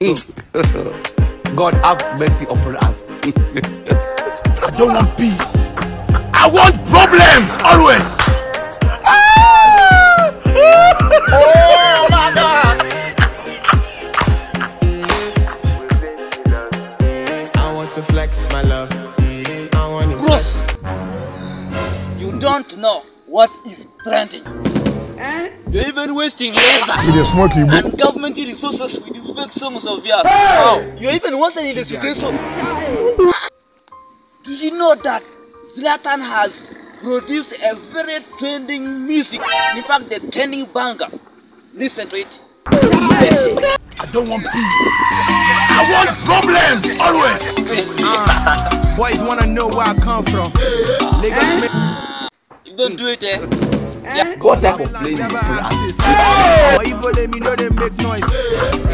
God have mercy upon us. I don't want peace. I want problems always. oh my God! I want to flex my love. I want to bless. You don't know what is trending. You're even wasting labor It is smoky, bro. and government resources with these fake songs of yours. Wow. You're even worse than investigation. Do you know that Zlatan has produced a very trending music? In fact, the trending banger. Listen to it. I don't want peace. I want problems always. Boys wanna know where I come from. Lagos make If you don't do it, eh? What type of play is never this? axis. Oh, Igbo let me know they make noise.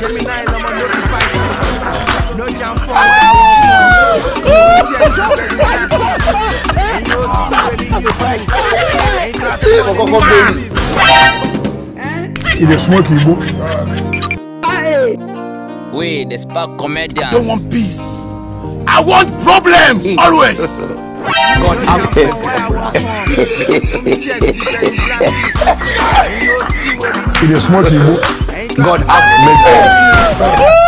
Gemini, I'm on no python. No jam for where I want from. Just ready to dance. Ain't no school ready to Ain't traffic. It is smoky, bro. We, the Spark I don't Comedians. want peace. I want problems always. God have Where mercy smoky, bro. Ain't God have mercy.